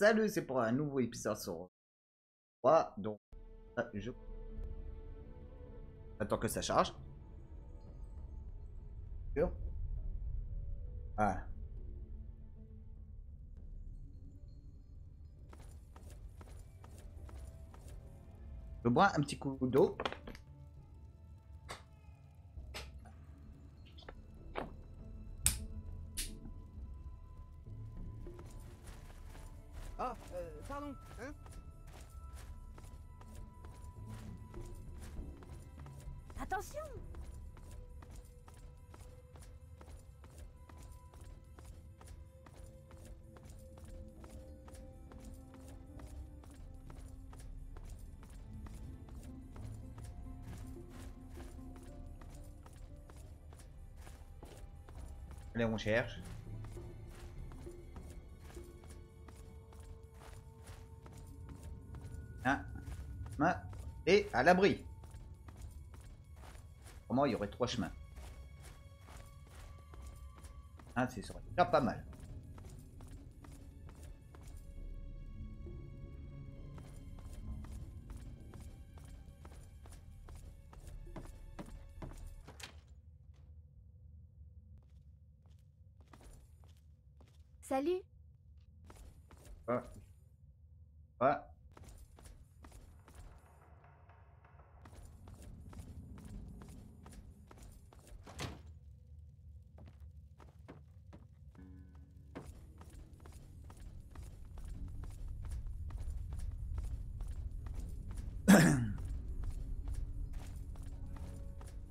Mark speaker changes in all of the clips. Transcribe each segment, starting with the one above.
Speaker 1: Salut, c'est pour un nouveau épisode sur 3. Donc, ah, je... Attends que ça charge. Ah. Je bois un petit coup d'eau.
Speaker 2: Attention
Speaker 1: Allez, on cherche. Un, un, et à l'abri. Comment il y aurait trois chemins Ah, c'est déjà pas mal.
Speaker 2: Salut
Speaker 1: Ouais. Ouais.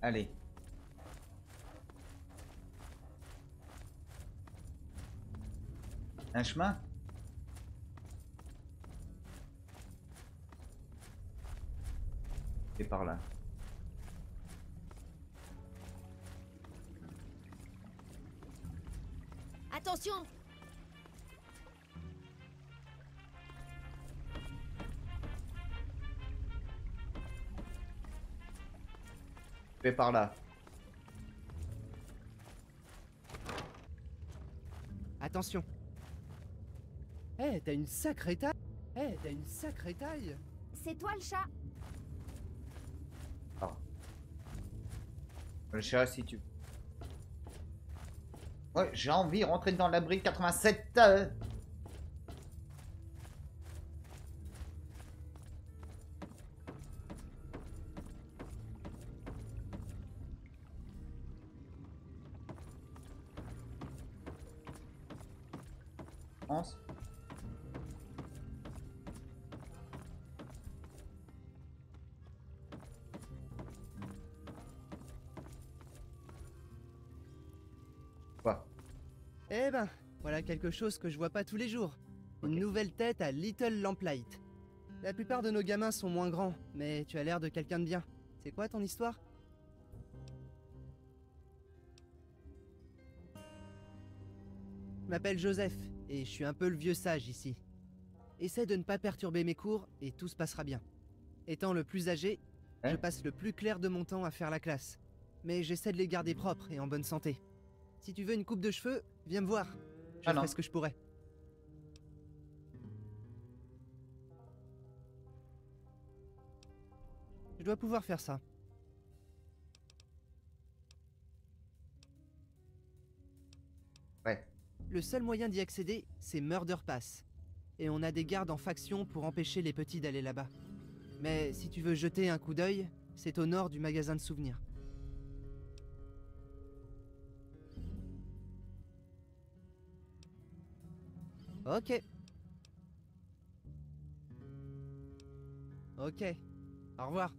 Speaker 1: Allez. Un chemin? Et par là.
Speaker 2: Attention
Speaker 1: Par là.
Speaker 3: Attention. Eh, t'as une sacrée taille Eh, t'as une sacrée taille
Speaker 2: C'est toi le chat
Speaker 1: Ah. Le chat, si tu... Ouais, j'ai envie de rentrer dans l'abri 87. euh.
Speaker 3: Quelque chose que je vois pas tous les jours. Une nouvelle tête à Little Lamplight. La plupart de nos gamins sont moins grands, mais tu as l'air de quelqu'un de bien. C'est quoi ton histoire? Je m'appelle Joseph, et je suis un peu le vieux sage ici. Essaie de ne pas perturber mes cours, et tout se passera bien. Étant le plus âgé, je
Speaker 1: Hein?
Speaker 3: passe le plus clair de mon temps à faire la classe. Mais j'essaie de les garder propres et en bonne santé. Si tu veux une coupe de cheveux, viens me voir. Je
Speaker 1: Ah non.
Speaker 3: ferai ce que je pourrai. Je dois pouvoir faire ça.
Speaker 1: Ouais.
Speaker 3: Le seul moyen d'y accéder, c'est Murder Pass. Et on a des gardes en faction pour empêcher les petits d'aller là-bas. Mais si tu veux jeter un coup d'œil, c'est au nord du magasin de souvenirs. Ok. Ok. Au revoir.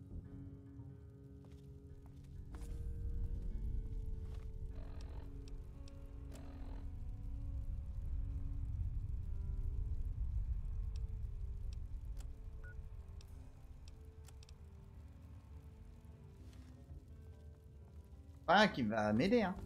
Speaker 1: Un qui va m'aider, hein.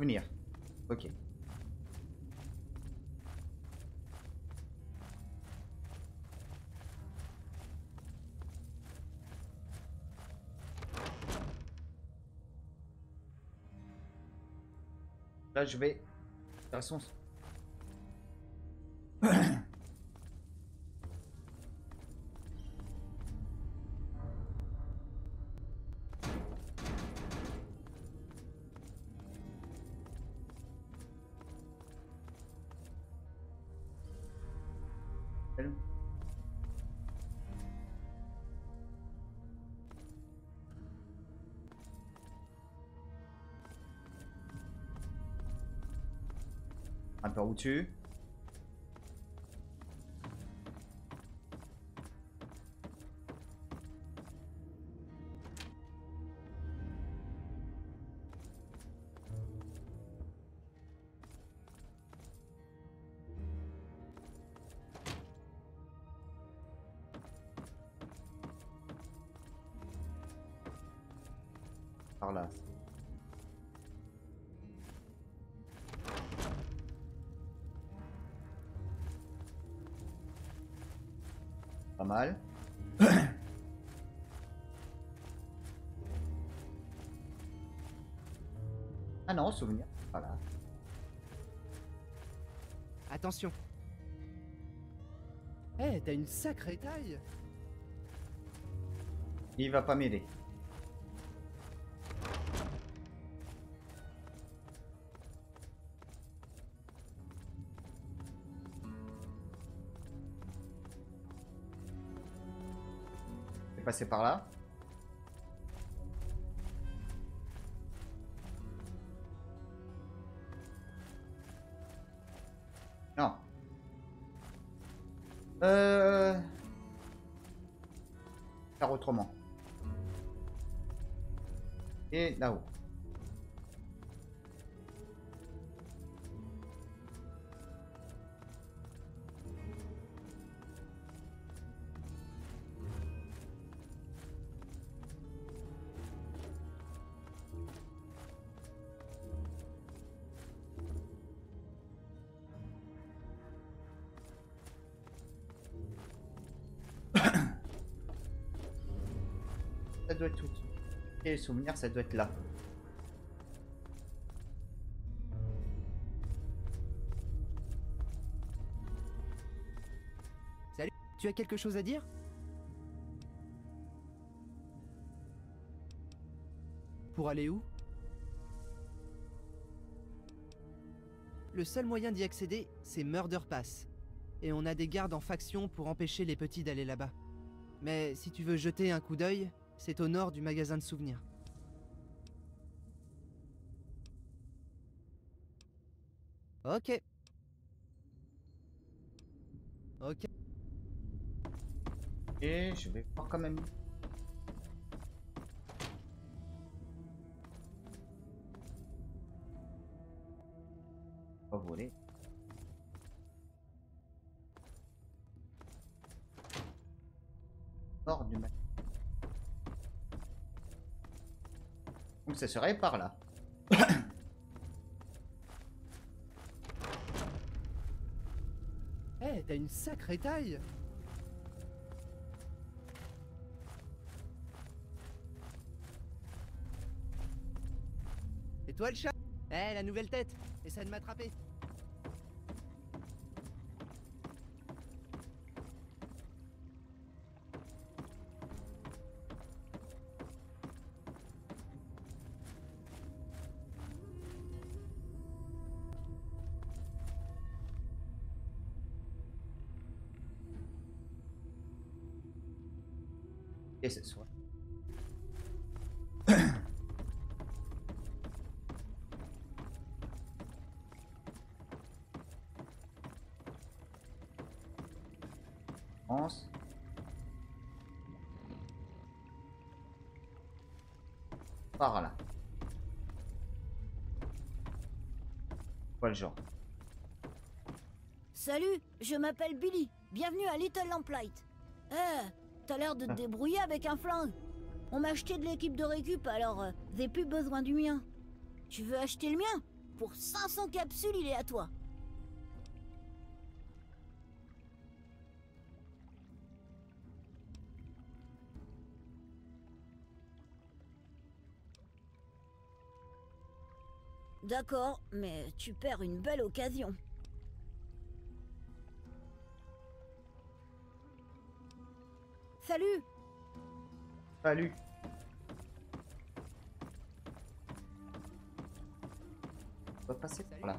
Speaker 1: Souvenir. Ok. Là, je vais. De toute façon. Un ah non, souvenir. Voilà.
Speaker 3: Attention. Eh, t'as une sacrée taille
Speaker 1: Il va pas m'aider. Vais passer par là. Et là-haut. Ça doit être tout. Et les souvenirs, ça doit être là.
Speaker 3: Salut, tu as quelque chose à dire? Pour aller où? Le seul moyen d'y accéder, c'est Murder Pass. Et on a des gardes en faction pour empêcher les petits d'aller là-bas. Mais si tu veux jeter un coup d'œil, c'est au nord du magasin de souvenirs. Ok. Ok.
Speaker 1: Et je vais voir quand même. Pas voler. Ça serait par là.
Speaker 3: Eh, t'as une sacrée taille. Et toi le chat? Eh, la nouvelle tête. Essaie de m'attraper
Speaker 1: le genre
Speaker 4: Salut, je m'appelle Billy. Bienvenue à Little Lamplight. Eh, t'as l'air de te
Speaker 1: Ah.
Speaker 4: débrouiller avec un flingue. On m'a acheté de l'équipe de récup, alors euh, j'ai plus besoin du mien.
Speaker 2: Tu veux acheter le mien? Pour 500 capsules, il est à toi. D'accord, mais tu perds une belle occasion. Salut
Speaker 1: Salut. On va passer par là.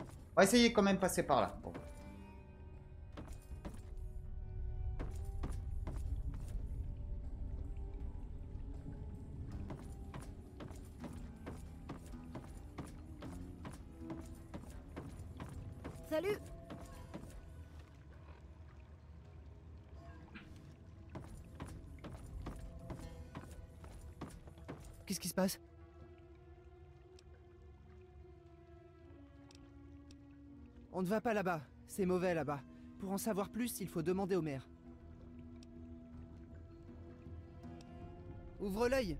Speaker 1: On va essayer quand même de passer par là. Bon.
Speaker 3: Ne va pas là-bas. C'est mauvais là-bas. Pour en savoir plus, il faut demander au maire. Ouvre l'œil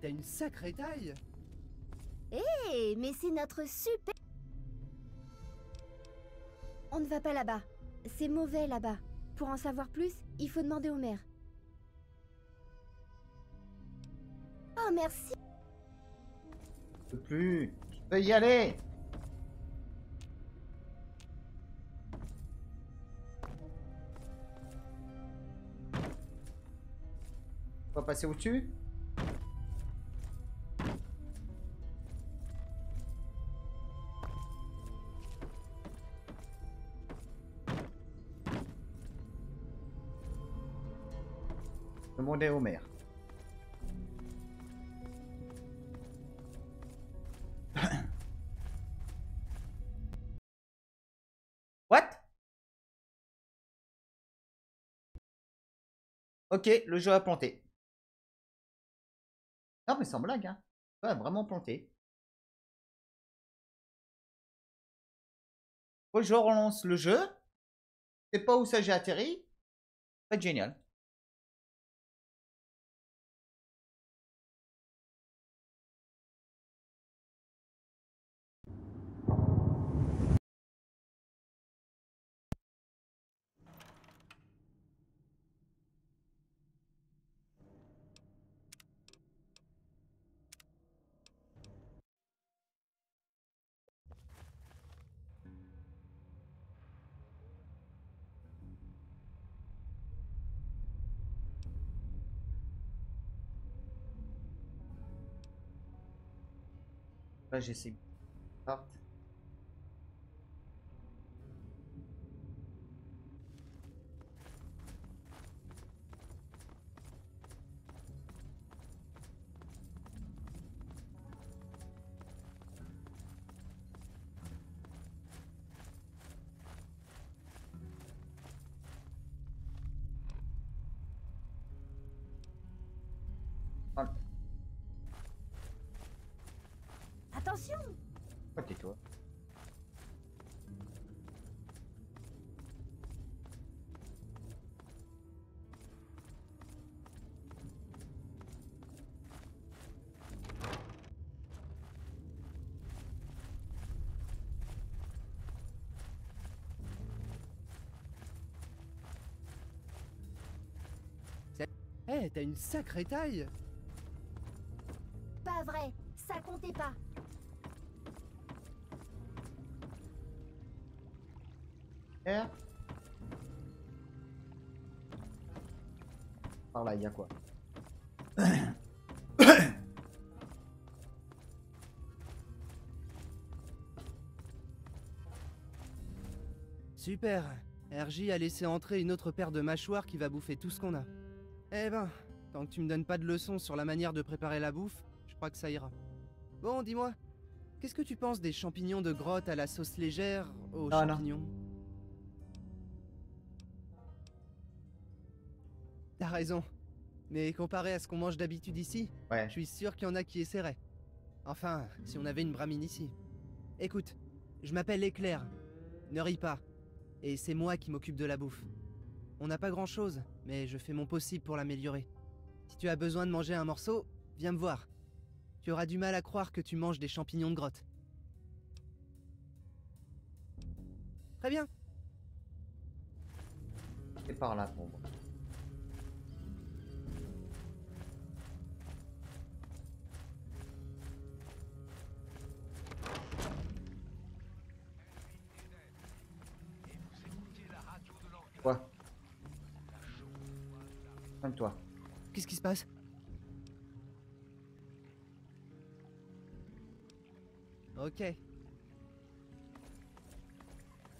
Speaker 3: t'as une sacrée taille
Speaker 5: Hé, mais c'est notre super... On ne va pas là-bas. C'est mauvais là-bas. Pour en savoir plus, il faut demander au maire. Oh, merci.
Speaker 1: Je peux plus. Je peux y aller. On va passer au-dessus Demandez au maire. What? Ok, le jeu a planté. Non mais sans blague, hein. Vraiment planté. Faut je relance le jeu. Je sais pas où ça j'ai atterri. Pas génial. Là j'essaie. Start.
Speaker 3: T'as une sacrée taille
Speaker 5: Pas vrai, ça comptait pas.
Speaker 1: R. Par là, il y a quoi?
Speaker 3: Super RJ a laissé entrer une autre paire de mâchoires qui va bouffer tout ce qu'on a. Eh ben, tant que tu me donnes pas de leçons sur la manière de préparer la bouffe, je crois que ça ira. Bon, dis-moi, qu'est-ce que tu penses des champignons de grotte à la sauce légère aux
Speaker 1: Ah, non.
Speaker 3: champignons? T'as raison. Mais comparé à ce qu'on mange d'habitude ici,
Speaker 1: Ouais.
Speaker 3: je suis sûr qu'il y en a qui essaieraient. Enfin, si on avait une bramine ici. Écoute, je m'appelle Éclair. Ne ris pas. Et c'est moi qui m'occupe de la bouffe. On n'a pas grand chose, mais je fais mon possible pour l'améliorer. Si tu as besoin de manger un morceau, viens me voir. Tu auras du mal à croire que tu manges des champignons de grotte. Très bien.
Speaker 1: C'est par là pour. Calme-toi.
Speaker 3: Qu'est-ce qui se passe? Ok.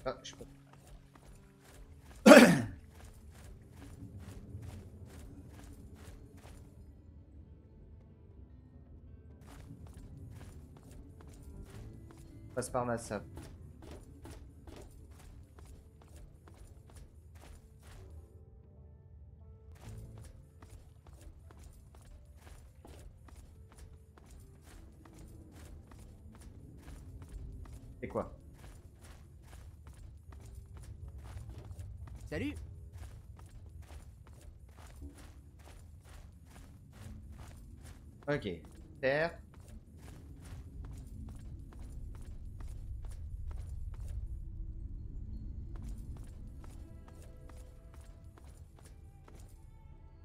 Speaker 1: Ah, je peux. Passe par là, ça. Ok. Terre.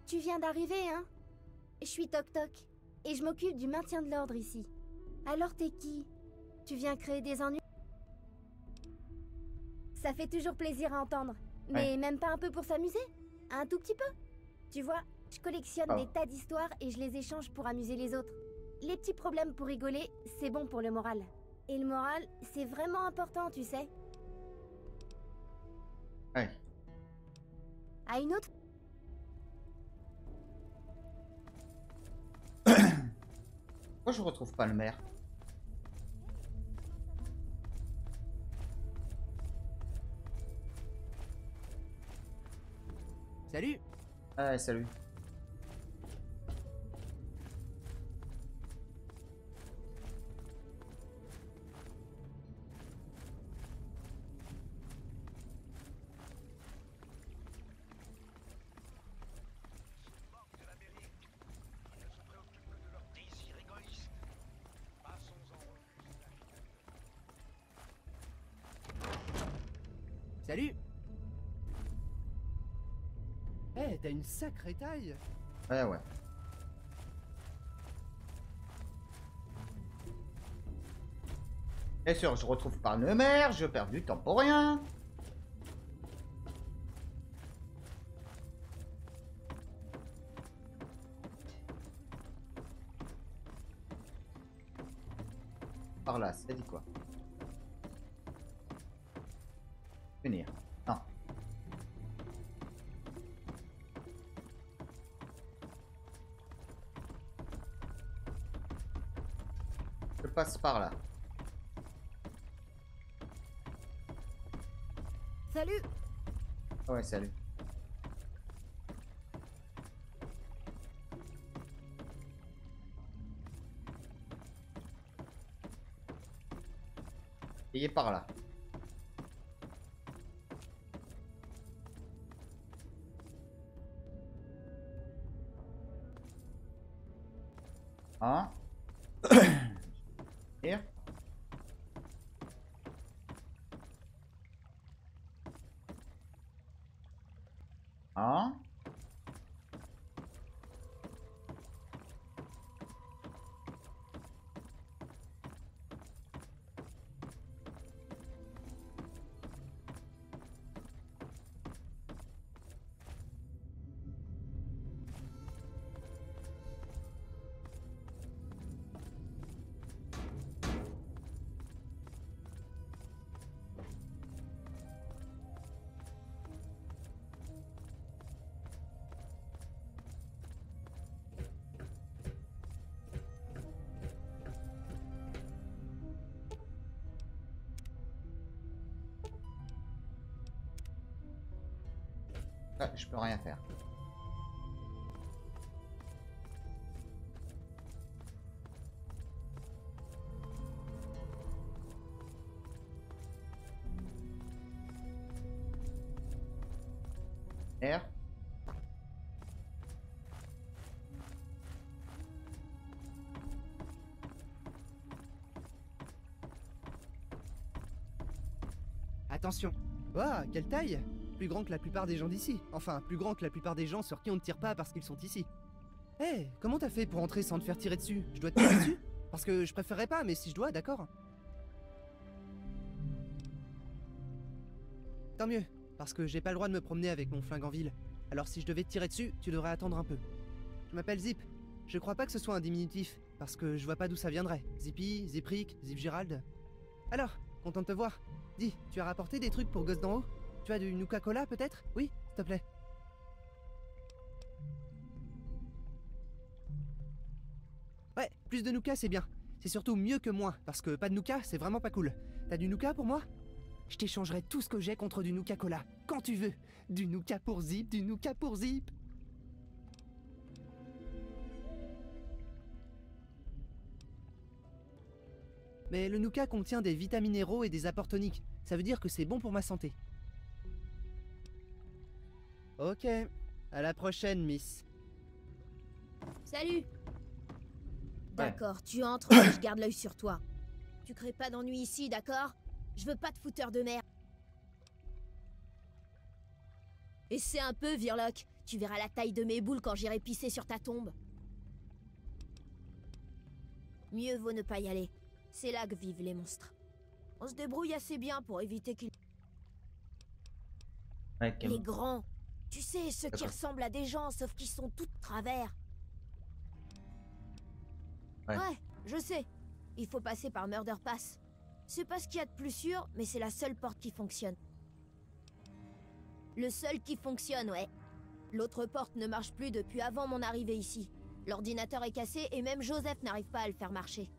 Speaker 5: Tu viens d'arriver, hein? Je suis Toc Toc, et je m'occupe du maintien de l'ordre ici. Alors t'es qui? Tu viens créer des ennuis? Ça fait toujours plaisir à entendre. Mais même pas un peu pour s'amuser? Un tout petit peu? Tu vois, je collectionne
Speaker 1: Ah.
Speaker 5: des tas d'histoires et je les échange pour amuser les autres. Les petits problèmes pour rigoler, c'est bon pour le moral. Et le moral, c'est vraiment important, tu sais.
Speaker 1: Ouais.
Speaker 5: À une autre
Speaker 1: Pourquoi je retrouve pas le maire
Speaker 3: Salut
Speaker 1: Ah, ouais. Salut
Speaker 3: sacrée taille
Speaker 1: Ouais, ouais. Bien sûr, je retrouve pas le maire, je perds du temps pour rien. Par là, ça dit quoi? Venir. Passe par là.
Speaker 2: Salut
Speaker 1: Ouais, salut. Il est par là. Rien faire. R.
Speaker 3: Attention. Ouah, quelle taille Plus grand que la plupart des gens d'ici. Enfin, plus grand que la plupart des gens sur qui on ne tire pas parce qu'ils sont ici. Hé, comment t'as fait pour entrer sans te faire tirer dessus? Je dois te tirer dessus? Parce que je préférerais pas, mais si je dois, d'accord. Tant mieux, parce que j'ai pas le droit de me promener avec mon flingue en ville. Alors si je devais te tirer dessus, tu devrais attendre un peu. Je m'appelle Zip. Je crois pas que ce soit un diminutif, parce que je vois pas d'où ça viendrait. Zippy, Ziprick, Zip Girald. Alors, content de te voir. Dis, tu as rapporté des trucs pour Gosse d'en haut? Tu as du Nuka-Cola peut-être? Oui, s'il te plaît. Ouais, plus de Nuka c'est bien. C'est surtout mieux que moins, parce que pas de Nuka c'est vraiment pas cool. T'as du Nuka pour moi? Je t'échangerai tout ce que j'ai contre du Nuka-Cola, quand tu veux. Du Nuka pour Zip, du Nuka pour Zip. Mais le Nuka contient des vitamines minéraux et des apports toniques. Ça veut dire que c'est bon pour ma santé. Ok. À la prochaine, Miss.
Speaker 2: Salut D'accord, tu entres et je garde l'œil sur toi. Tu crées pas d'ennui ici, d'accord? Je veux pas de fouteur de merde. Et c'est un peu, Virlock. Tu verras la taille de mes boules quand j'irai pisser sur ta tombe. Mieux vaut ne pas y aller. C'est là que vivent les monstres. On se débrouille assez bien pour éviter qu'ils... Les grands. Tu sais, ceux qui ressemblent à des gens, sauf qu'ils sont tous de travers.
Speaker 1: Ouais.
Speaker 2: je sais. Il faut passer par Murder Pass. C'est pas ce qu'il y a de plus sûr, mais c'est la seule porte qui fonctionne. Le seul qui fonctionne, ouais. L'autre porte ne marche plus depuis avant mon arrivée ici. L'ordinateur est cassé et même Joseph n'arrive pas à le faire marcher.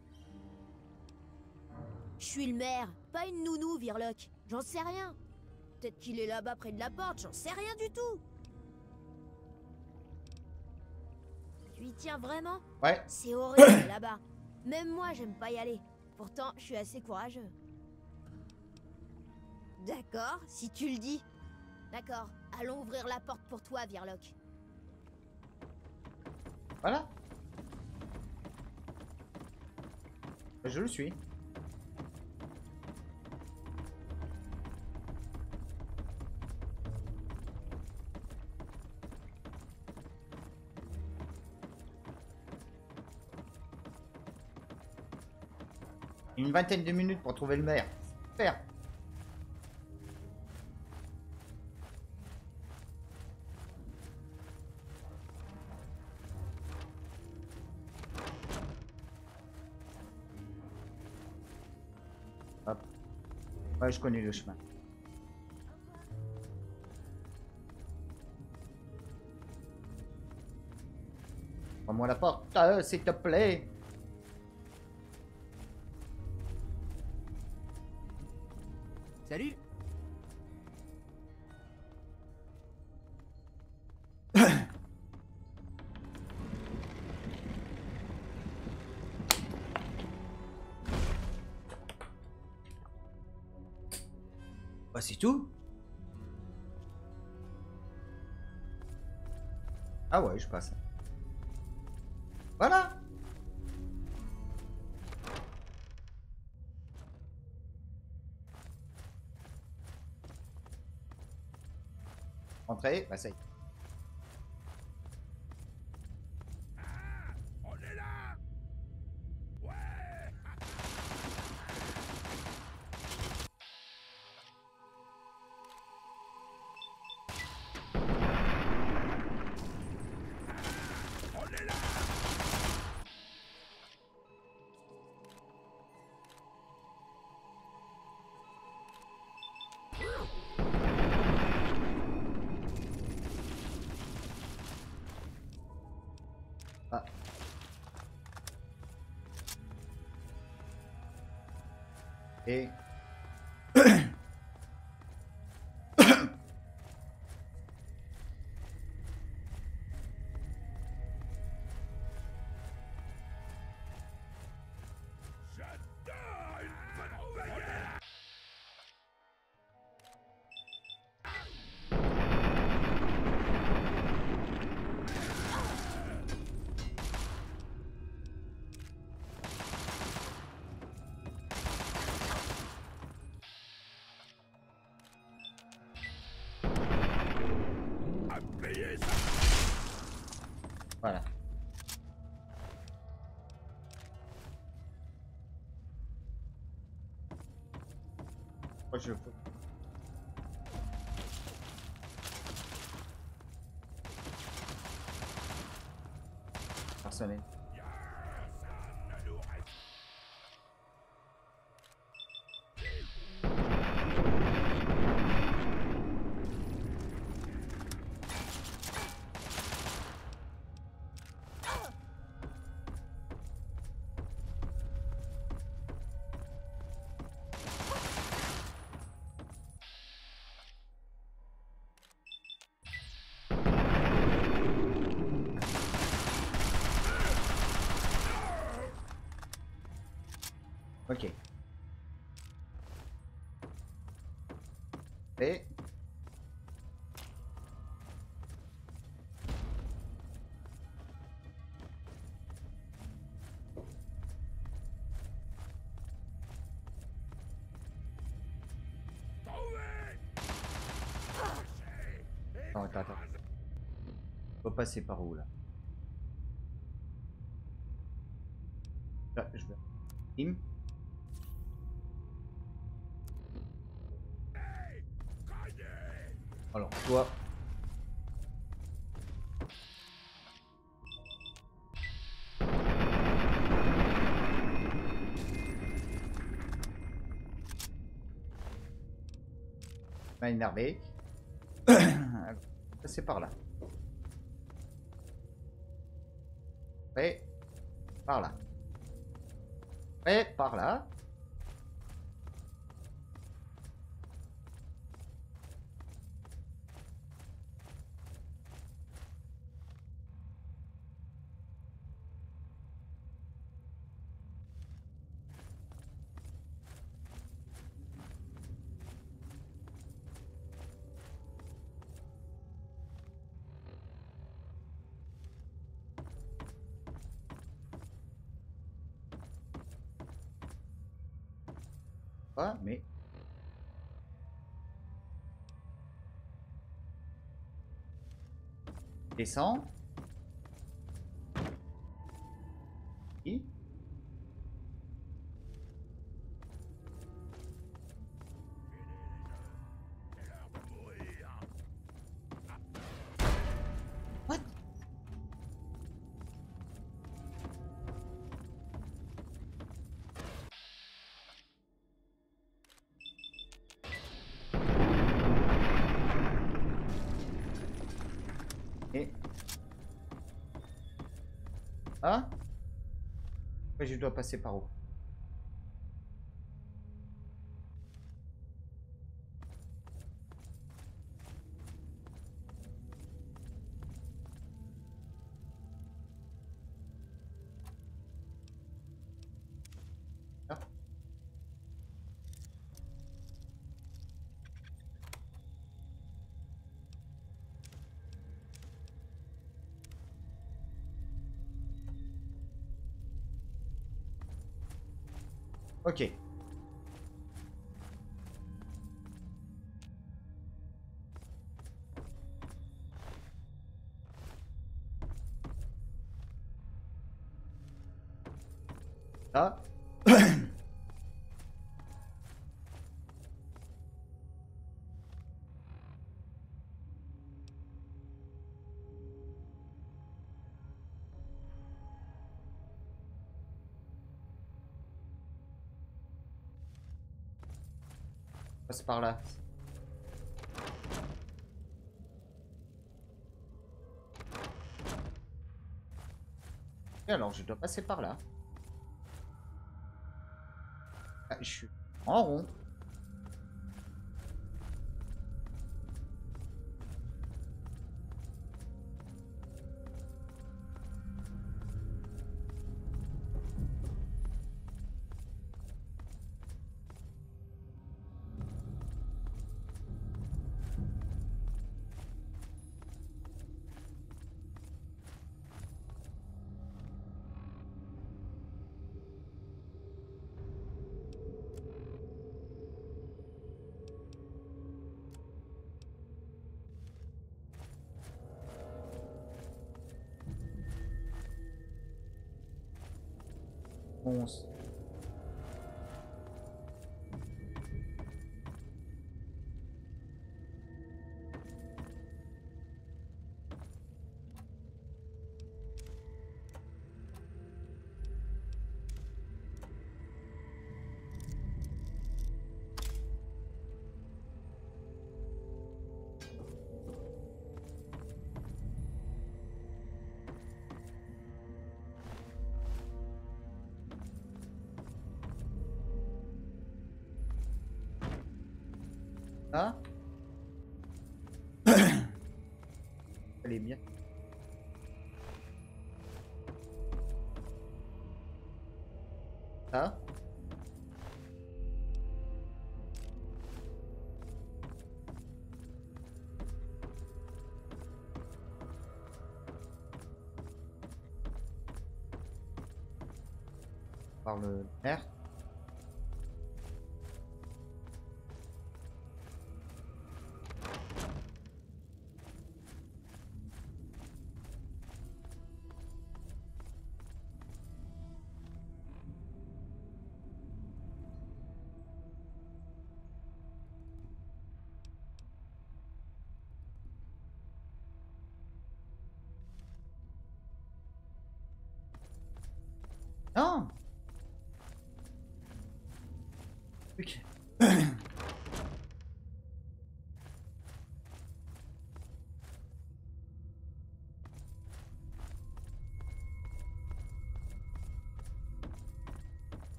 Speaker 2: Je suis le maire, pas une nounou, Virlock. J'en sais rien. Peut-être qu'il est là-bas près de la porte, j'en sais rien du tout. Tu y tiens vraiment?
Speaker 1: Ouais.
Speaker 2: C'est horrible là-bas. Même moi, j'aime pas y aller. Pourtant, je suis assez courageux. D'accord, si tu le dis. D'accord, allons ouvrir la porte pour toi, Virlock.
Speaker 1: Voilà. Je le suis. Une vingtaine de minutes pour trouver le maire. Super. Hop. Ouais, je connais le chemin. Prends-moi la porte, euh, s'il te plaît. Entrez, bah ça Moi, je... Personne n'est- Ok. Et... Attends, attends, attends. Faut passer par où là? M'a énervé. Passer par là. Et par là. Mais... Descends. Je dois passer par où Par là. Et alors, je dois passer par là. Ah, je suis en rond. 11. Ça. Elle est bien. Ça. Par le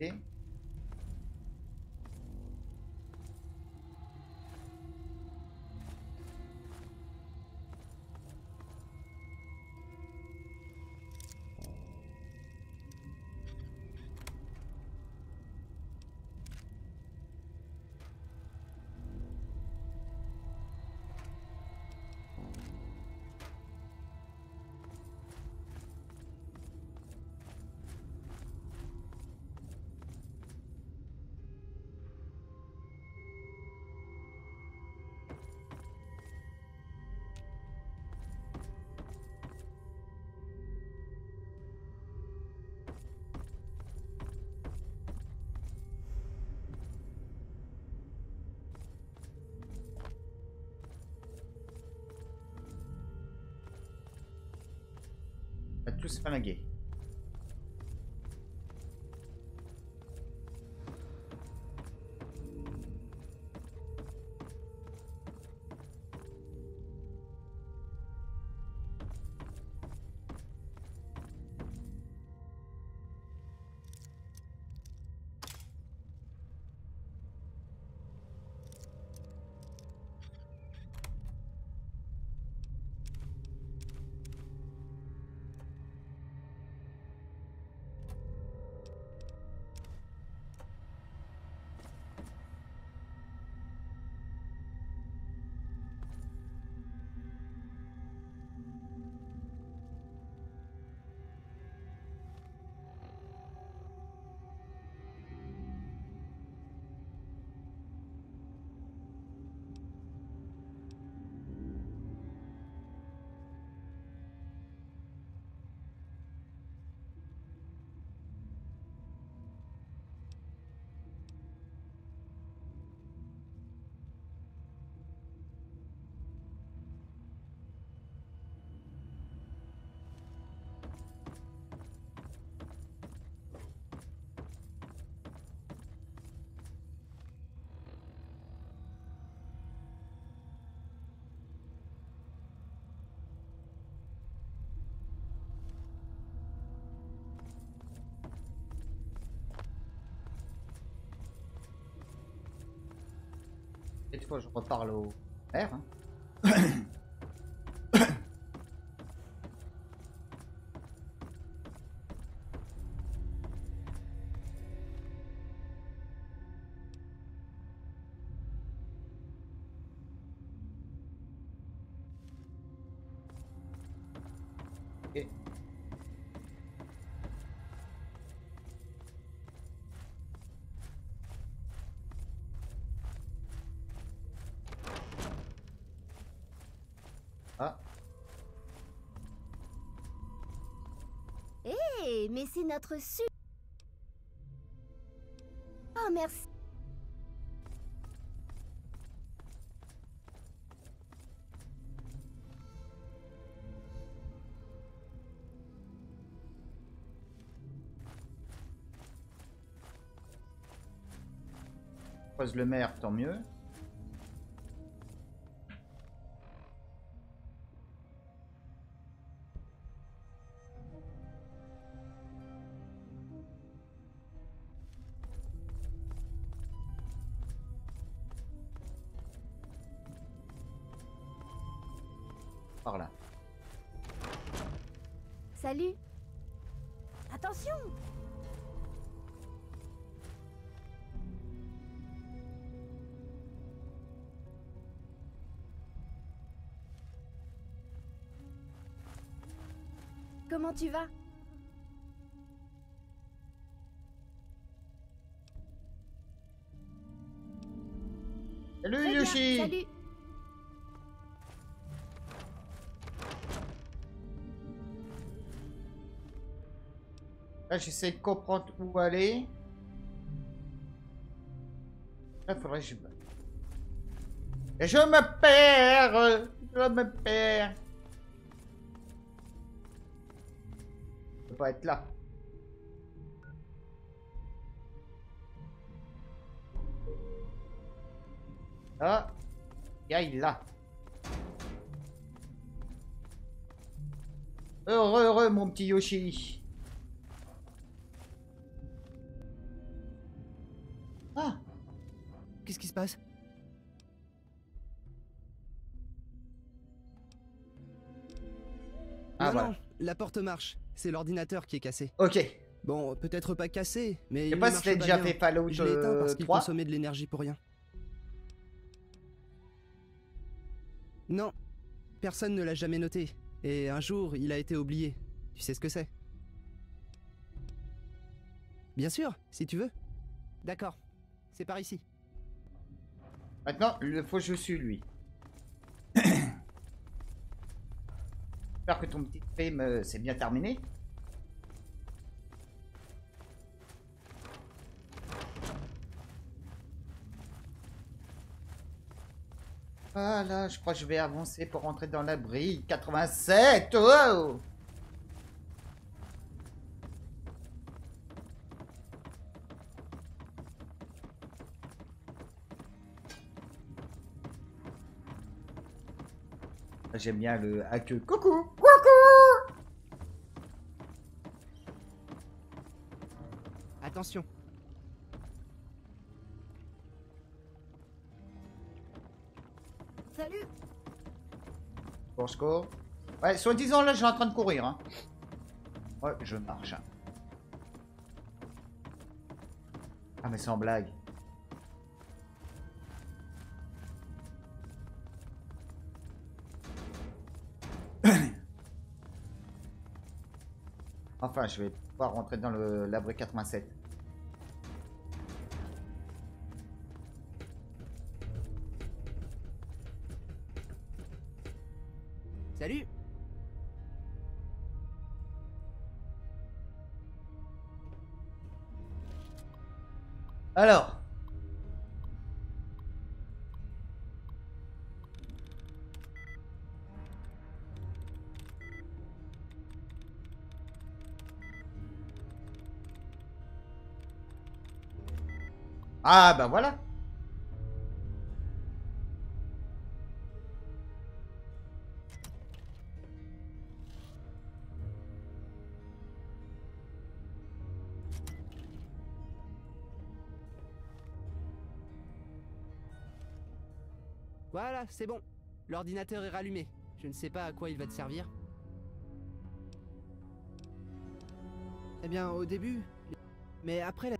Speaker 1: Ok. Ok. On Cette fois, je reparle au R. hein.
Speaker 5: Mais c'est notre su... Oh, merci.
Speaker 1: croise le maire, tant mieux.
Speaker 5: Comment tu vas
Speaker 1: Salut
Speaker 5: Très bien,
Speaker 1: Yoshi.
Speaker 5: Salut.
Speaker 1: Là, j'essaie de comprendre où aller. Là, faudrait que je... Et je me perds Je me perds pas être là. Ah Il est là. Heureux, heureux, mon petit Yoshi. Ah
Speaker 3: Qu'est-ce qui se passe?
Speaker 1: Ah,
Speaker 3: non,
Speaker 1: voilà.
Speaker 3: non, la porte marche. C'est l'ordinateur qui est cassé.
Speaker 1: Ok.
Speaker 3: Bon, peut-être pas cassé, mais.
Speaker 1: Je
Speaker 3: il
Speaker 1: sais pas si t'as déjà
Speaker 3: bien.
Speaker 1: fait Fallout
Speaker 3: Je l'ai éteint parce
Speaker 1: euh,
Speaker 3: qu'il
Speaker 1: 3.
Speaker 3: consommait de l'énergie pour rien. Non, personne ne l'a jamais noté. Et un jour, il a été oublié. Tu sais ce que c'est? Bien sûr, si tu veux. D'accord, c'est par ici.
Speaker 1: Maintenant, il faut que je suis lui. J'espère que ton petit euh, s'est bien terminé. Voilà, je crois que je vais avancer pour rentrer dans l'abri. 87 oh J'aime bien le hack. Coucou Coucou
Speaker 3: Attention.
Speaker 2: Salut
Speaker 1: Bon, je cours. Ouais, soi-disant, là, je suis en train de courir. Hein. Ouais, je marche. hein. Ah, mais sans blague. Enfin, je vais pouvoir rentrer dans le l'abri 87.
Speaker 3: Salut
Speaker 1: Alors. Ah bah voilà.
Speaker 3: Voilà, c'est bon. L'ordinateur est rallumé. Je ne sais pas à quoi il va te servir. Eh bien, au début... Mais après, la-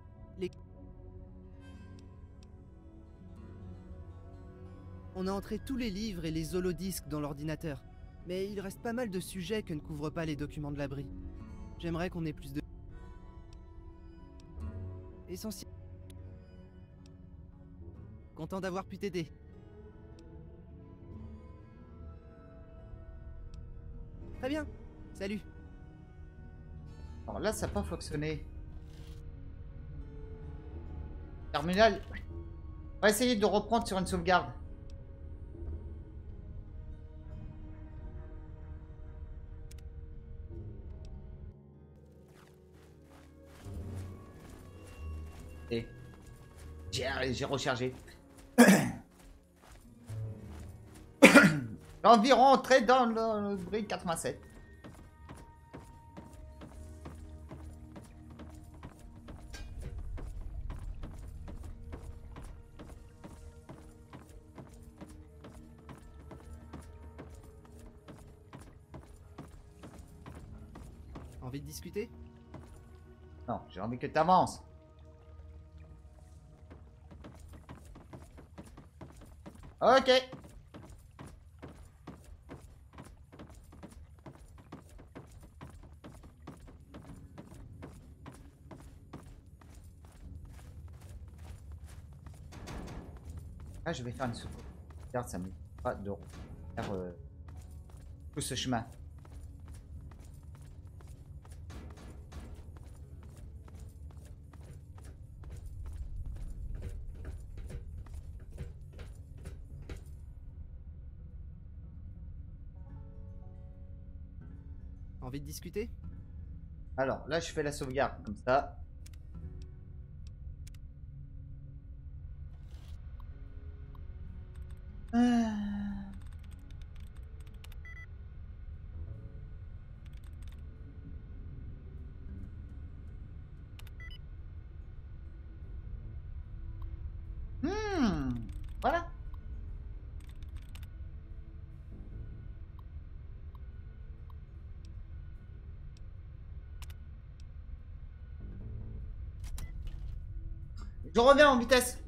Speaker 3: On a entré tous les livres et les holodisques dans l'ordinateur. Mais il reste pas mal de sujets que ne couvrent pas les documents de l'abri. J'aimerais qu'on ait plus de... Essentiel. Content d'avoir pu t'aider. Très bien. Salut.
Speaker 1: Alors là, ça n'a pas fonctionné. Terminal. On va essayer de reprendre sur une sauvegarde. J'ai rechargé. Environ entré dans le, bruit 87.
Speaker 3: Envie de discuter?
Speaker 1: Non, j'ai envie que t'avances. Ok. Ah, je vais faire une soupe. Regarde, ça me pas de faire euh, tout ce chemin.
Speaker 3: Envie de discuter?
Speaker 1: Alors, là, je fais la sauvegarde, comme ça. Ah. Hmm, voilà. Je reviens en vitesse.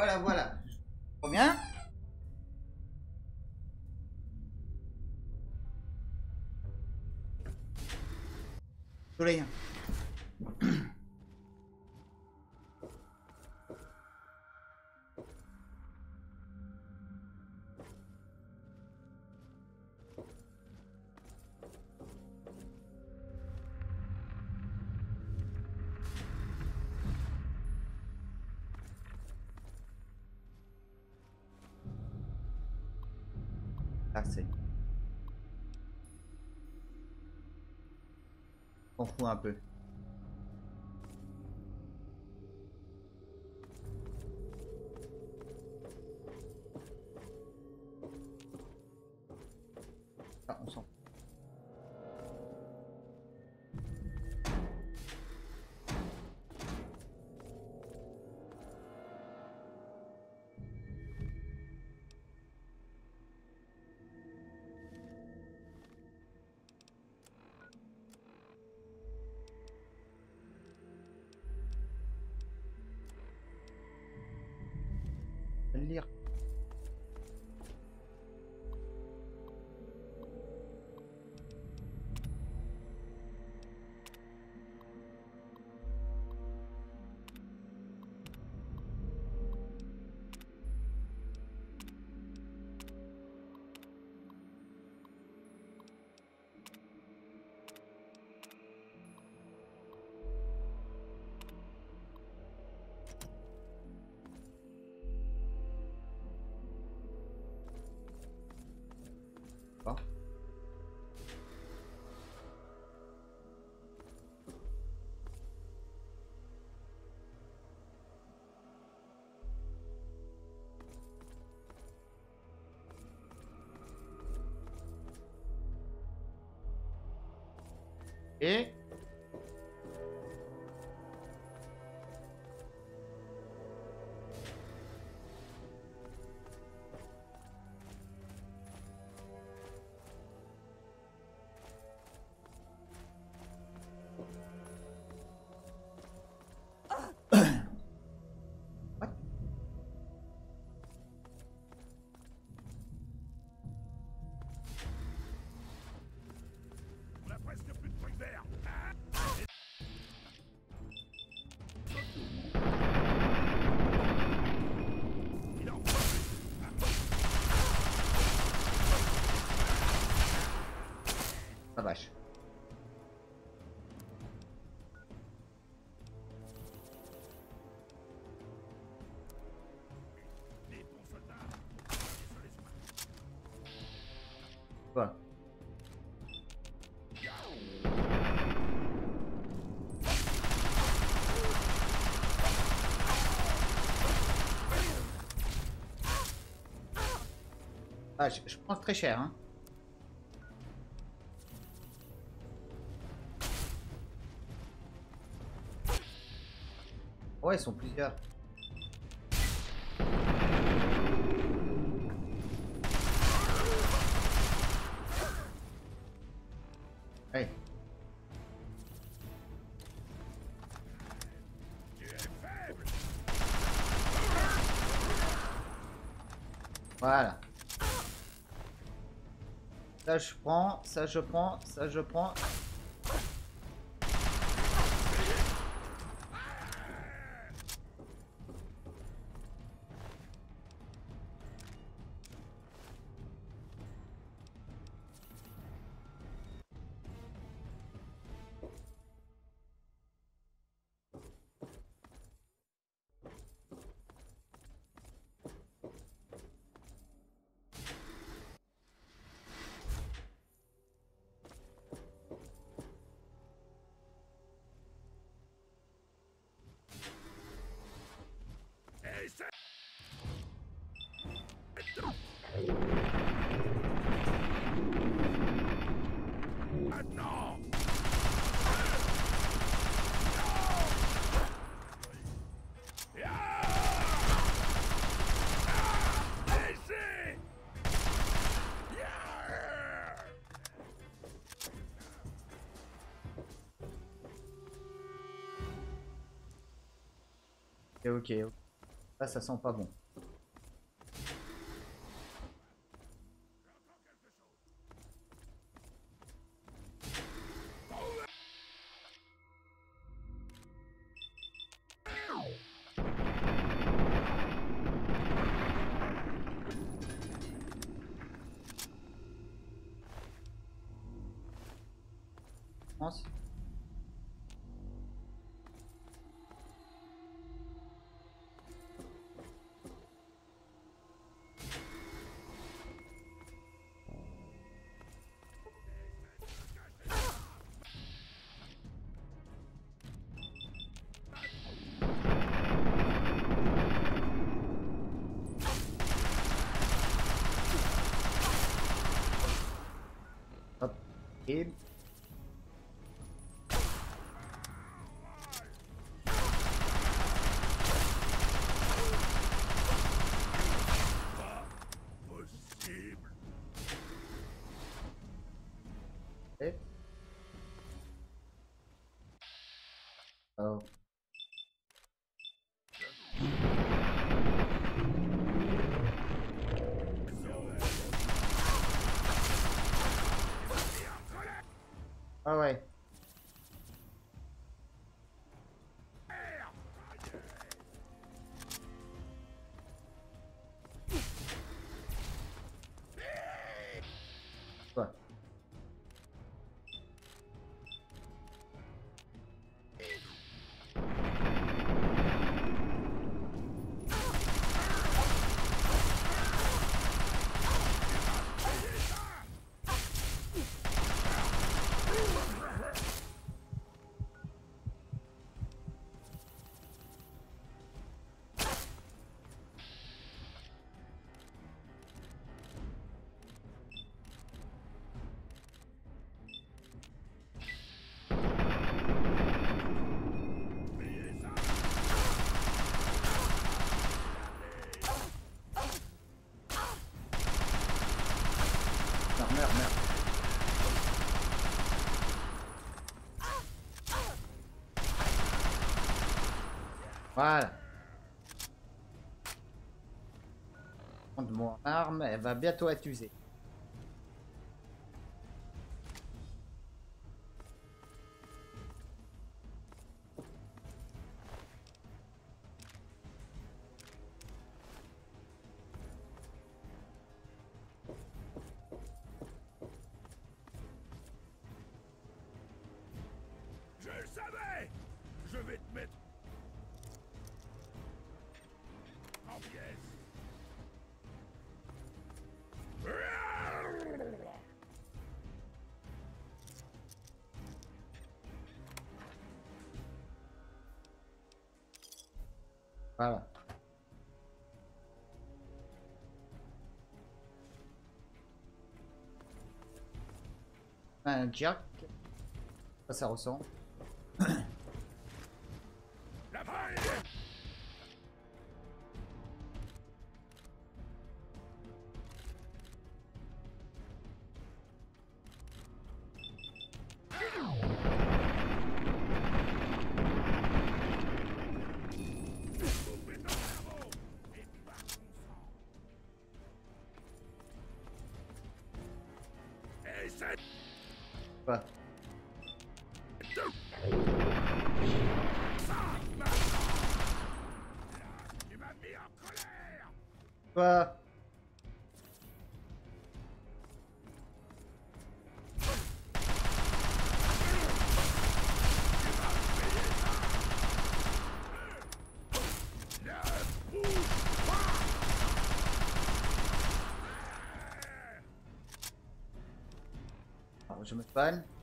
Speaker 1: Voilà, voilà. Combien? Soleil. On fout un peu.
Speaker 6: Et la vache. Ah, je, je pense très cher, hein. Ouais, ils sont plusieurs. Hey. Voilà. Ça je prends, ça je prends, ça je prends. Ok. Là, ça sent pas bon. Ah ouais. Voilà. Mon arme, elle va bientôt être usée. Un jack. Ça, ça ressemble. Alors, je me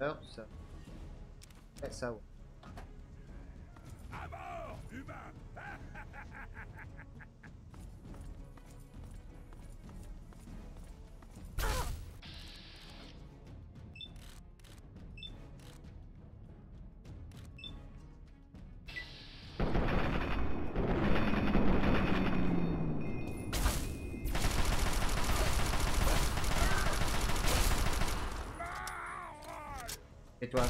Speaker 6: alors, ça. Ouais, ça, ouais. Et toi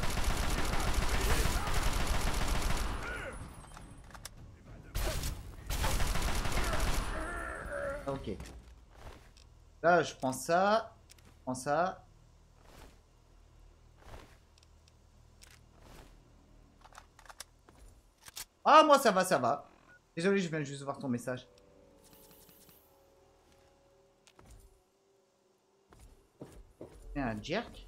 Speaker 6: Ok. Là, je prends ça. Je prends ça. Ah, moi, ça va, ça va. Désolé, je viens juste voir ton message. Un jerk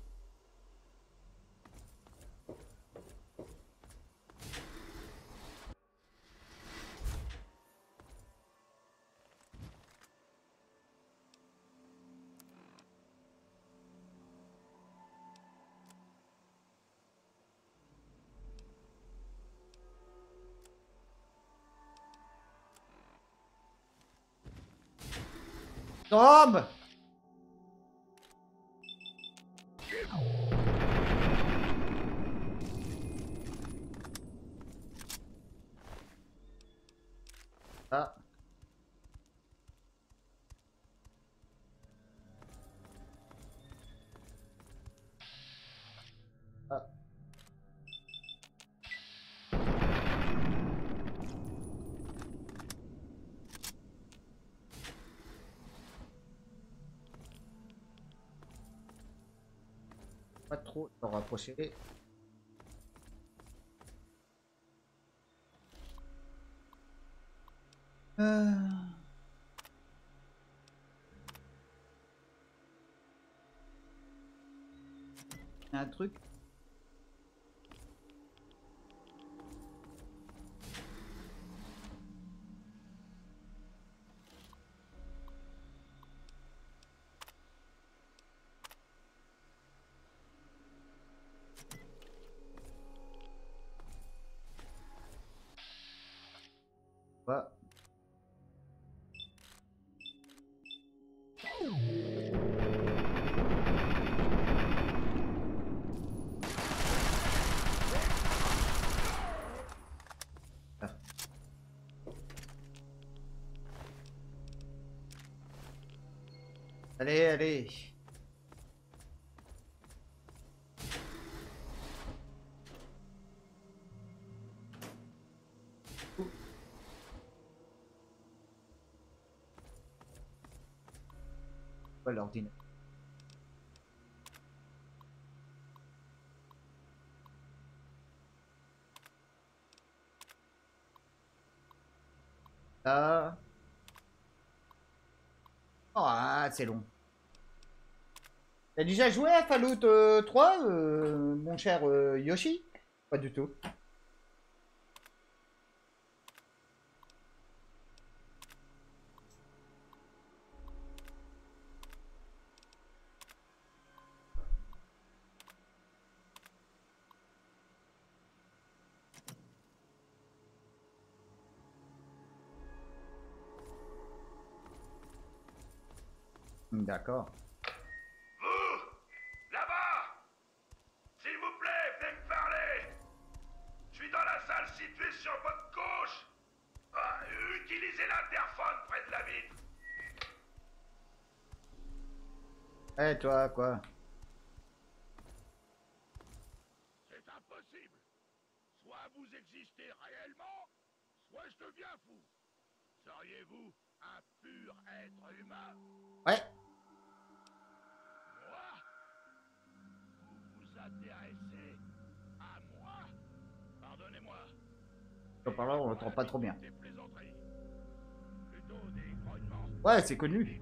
Speaker 6: Tombe Ah. Trop t'en rapprocher.
Speaker 1: Allez, allez. Pas l'ordinateur. Ah, c'est long. T'as déjà joué à Fallout euh, 3, euh, mon cher euh, Yoshi? Pas du tout. D'accord. Eh, toi, quoi?
Speaker 6: C'est impossible Soit vous existez réellement, soit je deviens fou Seriez-vous un pur être humain?
Speaker 1: Ouais.
Speaker 6: Moi? Vous vous intéressez à moi? Pardonnez-moi.
Speaker 1: Par là, on l'entend pas trop bien.
Speaker 6: Plutôt des
Speaker 1: Ouais, c'est connu.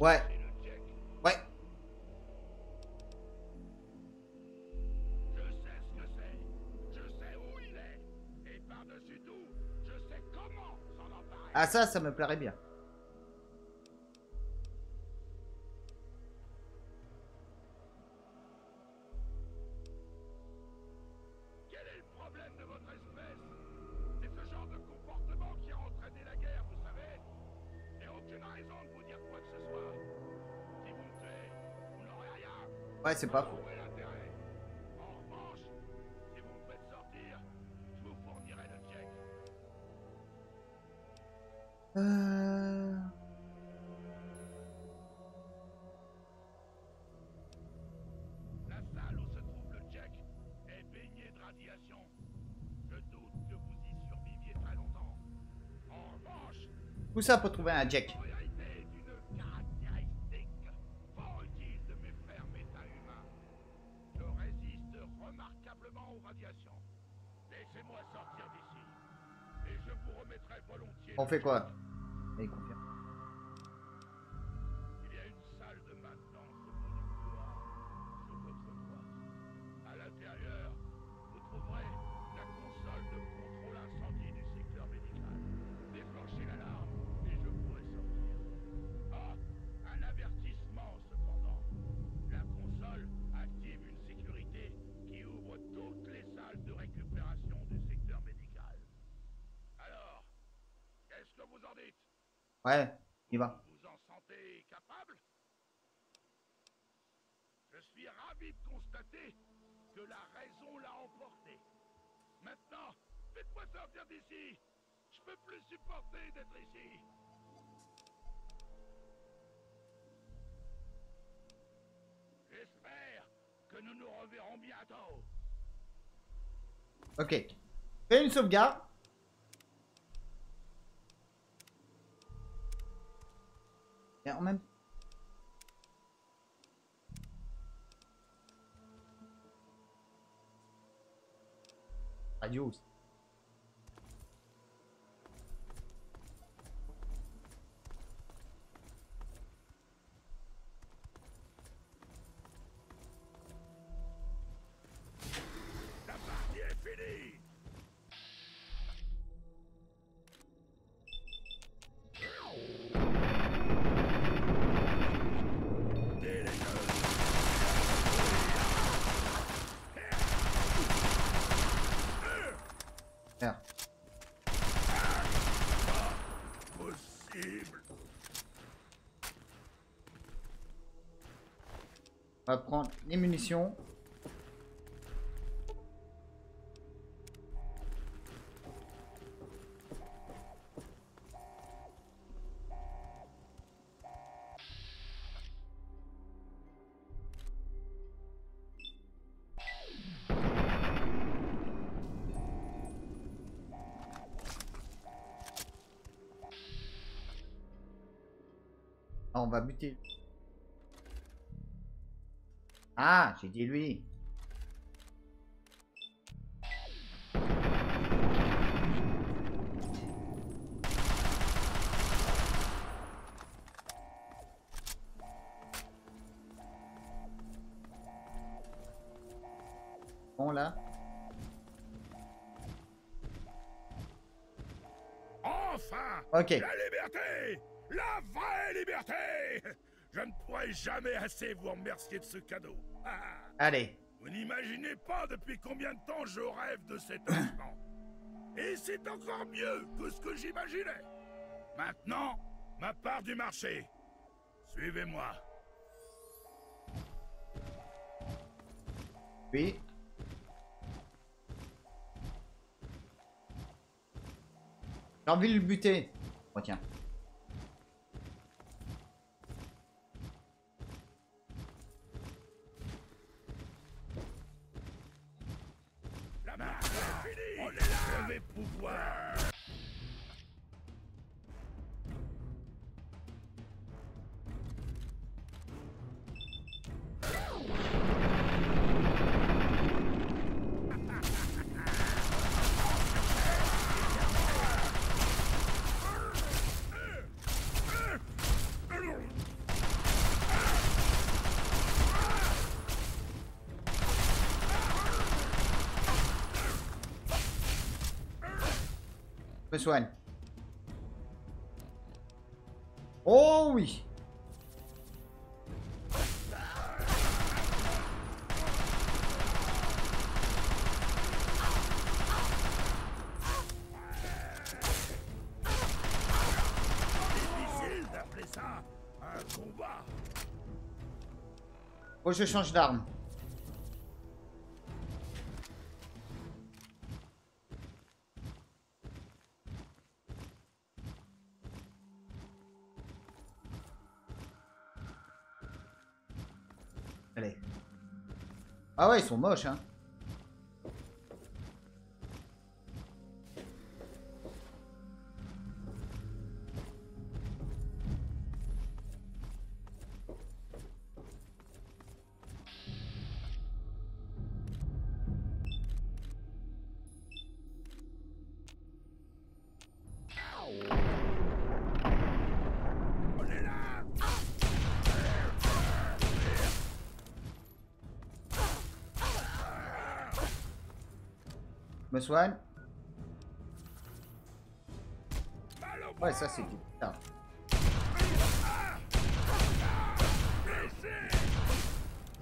Speaker 1: Ouais. Ouais.
Speaker 6: Je sais ce que c'est. Je sais où il est. Et par-dessus tout, je sais comment s'en emparer.
Speaker 1: Ah, ça, ça me plairait bien. Ouais, c'est pas faux.
Speaker 6: Où est l'intérêt En revanche, si vous me faites sortir, je vous fournirai le check.
Speaker 1: Euh...
Speaker 6: La salle où se trouve le check est baignée de radiation. Je doute que vous y surviviez très longtemps. En revanche,
Speaker 1: Où ça pour trouver un jack?
Speaker 6: ficou?
Speaker 1: Ouais, il va.
Speaker 6: vous en sentez capable? Je suis ravi de constater que la raison l'a emporté. Maintenant, faites-moi sortir d'ici. Je peux plus supporter d'être ici. nous nous reverrons bientôt.
Speaker 1: Ok. Fais une sauvegarde. Et en même. Merde. On va prendre les munitions. Ah. Ah, j'ai dit lui. Bon là.
Speaker 6: Enfin
Speaker 1: Ok.
Speaker 6: La liberté La vraie liberté Je ne pourrai jamais assez vous remercier de ce cadeau. Ah,
Speaker 1: Allez.
Speaker 6: vous n'imaginez pas depuis combien de temps je rêve de cet instant. Et c'est encore mieux que ce que j'imaginais. Maintenant, ma part du marché. Suivez-moi.
Speaker 1: Oui. J'ai envie de le buter. Oh soigne. Oh oui. Que je change d'arme. Ah ouais, ils sont moches, hein. Je me soigne.
Speaker 6: Mal au
Speaker 1: Ouais, ça c'est du putain.
Speaker 6: blessé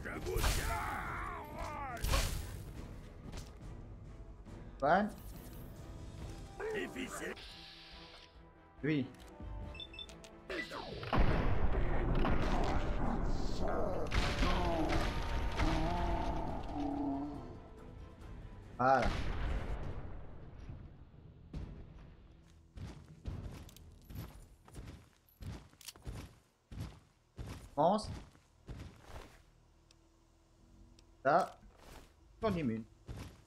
Speaker 6: Je vous tiens
Speaker 1: Soigne.
Speaker 6: Difficile.
Speaker 1: Lui. Voilà. France. Ça. Toujours immune. Toujours avoir d'immune.
Speaker 6: Essaie de... Non Ce montre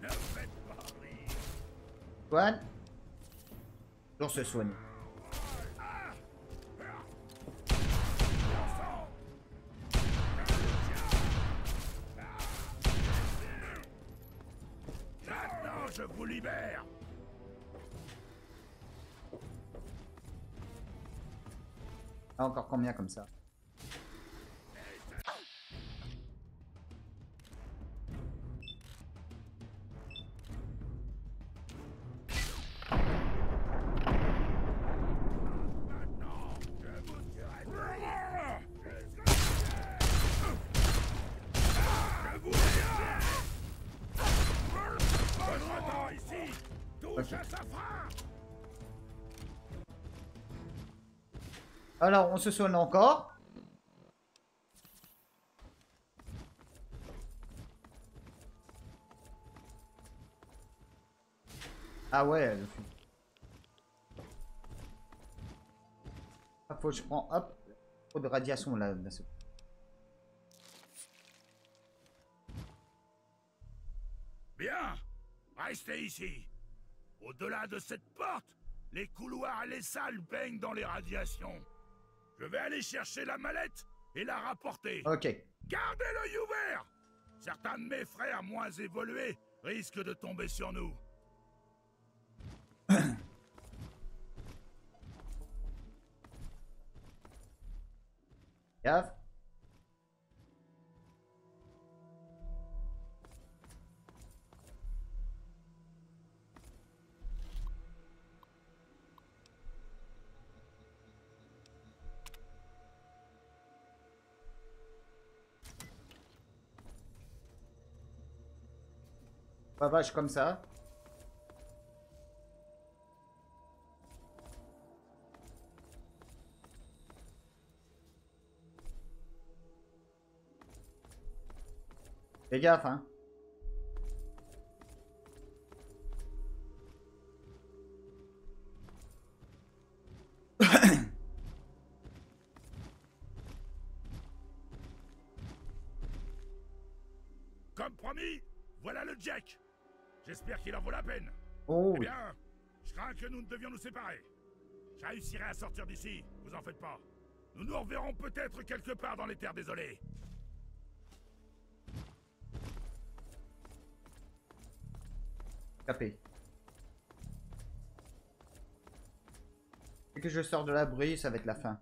Speaker 6: Ne faites pas rire
Speaker 1: Soigne. Toujours se soigne.
Speaker 6: Je vous libère.
Speaker 1: Ah, encore combien comme ça? Alors, on se soigne encore. Ah ouais, le fut. Ah, faut que je prends, hop, trop de radiation là. seul coup.
Speaker 6: Bien Restez ici Au-delà de cette porte, les couloirs et les salles baignent dans les radiations. Je vais aller chercher la mallette et la rapporter.
Speaker 1: Ok.
Speaker 6: Gardez l'œil ouvert Certains de mes frères moins évolués risquent de tomber sur nous.
Speaker 1: Gaffe. Pas vache comme ça. Fais gaffe, hein.
Speaker 6: Devions nous séparer. Je réussirai à sortir d'ici, vous en faites pas. Nous nous reverrons peut-être quelque part dans les terres désolées.
Speaker 1: capé. Dès que je sors de l'abri, ça va être la fin.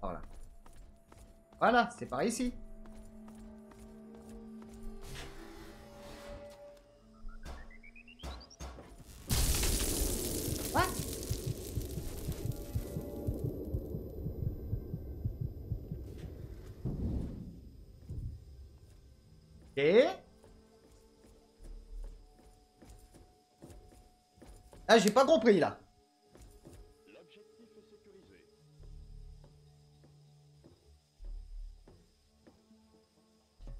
Speaker 1: Voilà. Voilà, c'est par ici. Ah, j'ai pas compris là.
Speaker 6: L'objectif est sécurisé.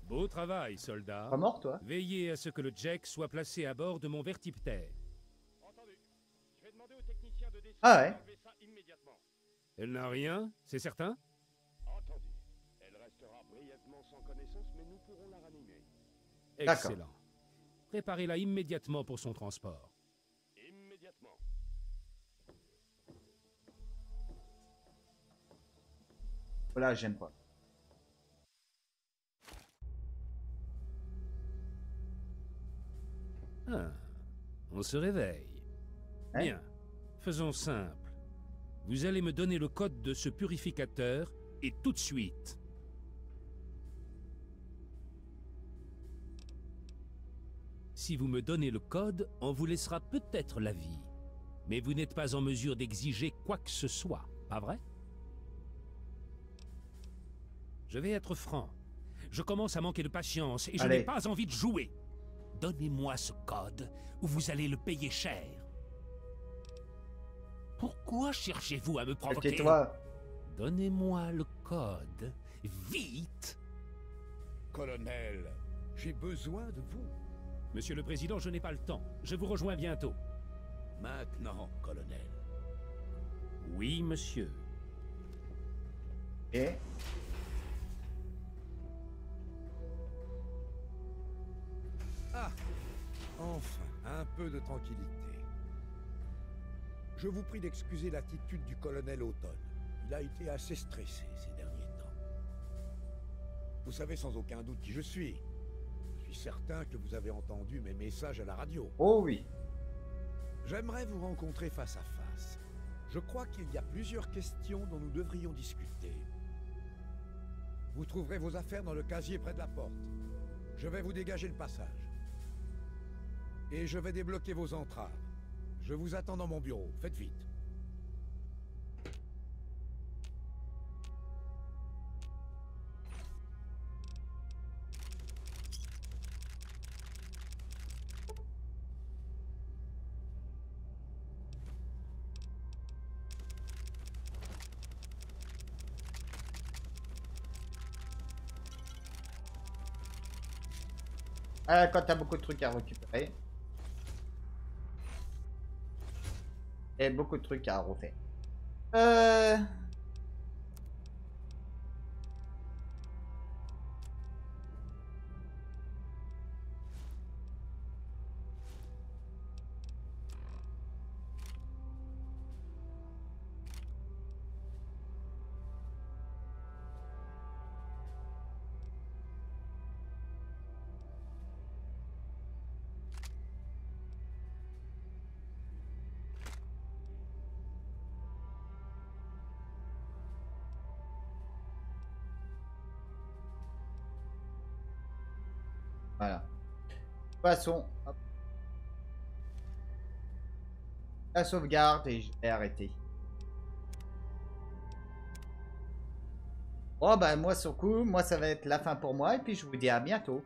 Speaker 7: Beau travail, soldat.
Speaker 1: Pas mort toi
Speaker 7: Veillez à ce que le Jack soit placé à bord de mon vertiptère.
Speaker 6: Entendu. Je vais demander au technicien de décider
Speaker 1: Ah ouais.
Speaker 7: Elle n'a rien, c'est certain?
Speaker 6: Entendu. Elle restera brièvement sans connaissance, mais nous pourrons la ranimer.
Speaker 1: D'accord.
Speaker 7: Excellent. Préparez-la immédiatement pour son transport.
Speaker 1: Voilà, j'aime pas.
Speaker 7: Ah, on se réveille.
Speaker 1: Hein?
Speaker 7: Bien, faisons simple. Vous allez me donner le code de ce purificateur et tout de suite. Si vous me donnez le code, on vous laissera peut-être la vie. Mais vous n'êtes pas en mesure d'exiger quoi que ce soit, pas vrai? Je vais être franc. Je commence à manquer de patience et je n'ai pas envie de jouer. Donnez-moi ce code ou vous allez le payer cher. Pourquoi cherchez-vous à me provoquer?
Speaker 1: Tais-toi.
Speaker 7: Donnez-moi le code. Vite
Speaker 8: Colonel, j'ai besoin de vous.
Speaker 7: Monsieur le Président, je n'ai pas le temps. Je vous rejoins bientôt.
Speaker 8: Maintenant, colonel.
Speaker 7: Oui, monsieur.
Speaker 1: Ok.
Speaker 8: Enfin, un peu de tranquillité. Je vous prie d'excuser l'attitude du colonel Automne. Il a été assez stressé ces derniers temps. Vous savez sans aucun doute qui je suis. Je suis certain que vous avez entendu mes messages à la radio.
Speaker 1: Oh oui.
Speaker 8: J'aimerais vous rencontrer face à face. Je crois qu'il y a plusieurs questions dont nous devrions discuter. Vous trouverez vos affaires dans le casier près de la porte. Je vais vous dégager le passage. Et je vais débloquer vos entraves. Je vous attends dans mon bureau. Faites vite.
Speaker 1: Ah, quand t'as beaucoup de trucs à récupérer. Et beaucoup de trucs à refaire. Euh... La sauvegarde et je vais arrêter. Bon bah moi sur coup, moi ça va être la fin pour moi et puis je vous dis à bientôt.